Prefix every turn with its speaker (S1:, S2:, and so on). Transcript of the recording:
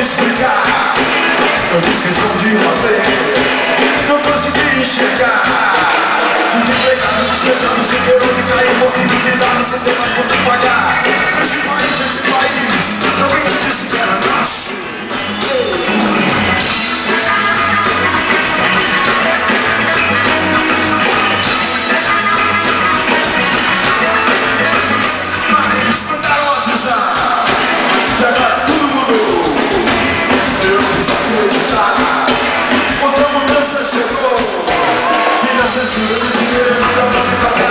S1: explicar. Eu fiz questão de ler Não consegui enxergar. Desempregado, despejado, sem ter onde cair Morto Nasıl çıkıyor? Nasıl çıkıyor?